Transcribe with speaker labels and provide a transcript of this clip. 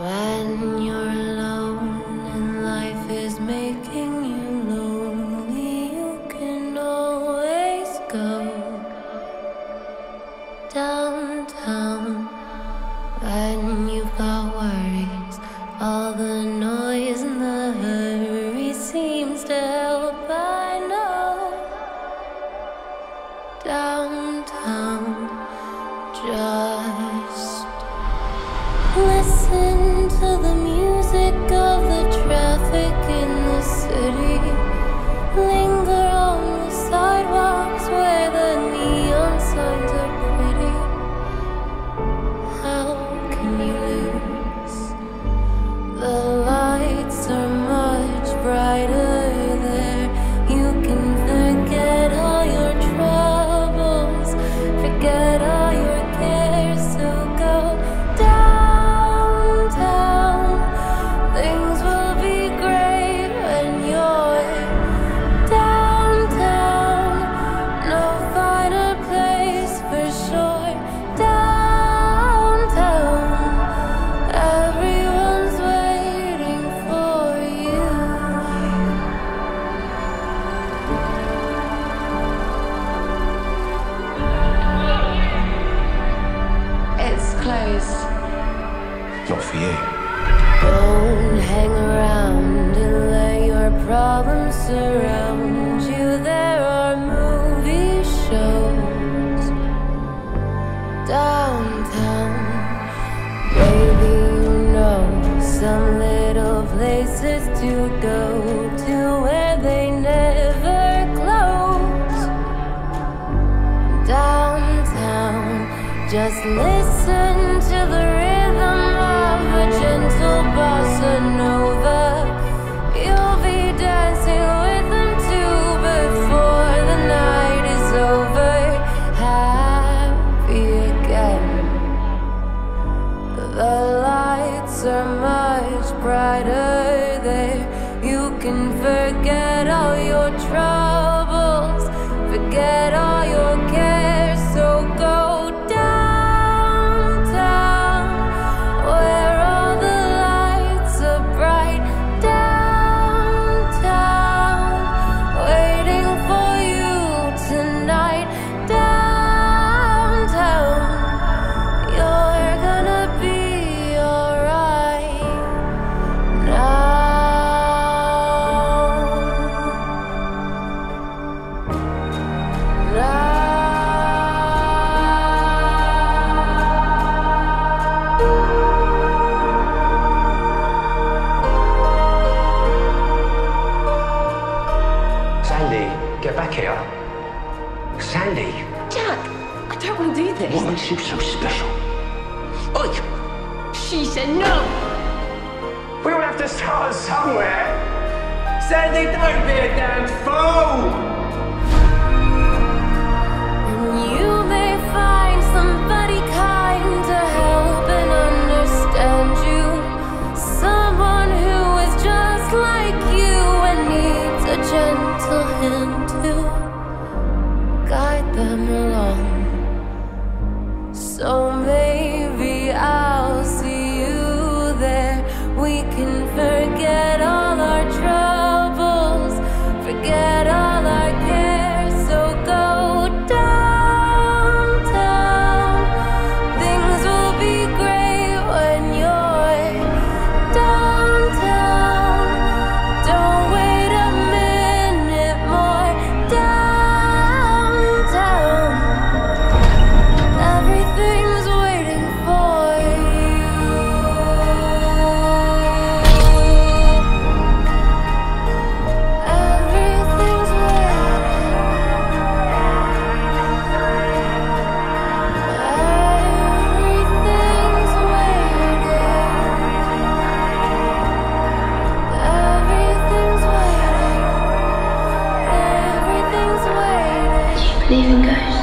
Speaker 1: When you're alone and life is making you lonely, you can always go downtown. When you've got worries, all the
Speaker 2: you.
Speaker 1: Don't hang around and let your problems surround you. There are movie shows downtown. Maybe you know some little places to go to where they never close. Downtown, just listen The lights are much brighter there. You can forget
Speaker 2: get back here. Sandy,
Speaker 3: Jack, I don't want to do
Speaker 4: this.
Speaker 2: what makes you so special? Oi!
Speaker 4: She
Speaker 3: said
Speaker 4: no.
Speaker 2: We will have to start somewhere. Sandy, don't be a damn fool!
Speaker 1: Forget
Speaker 5: waiting. Everything's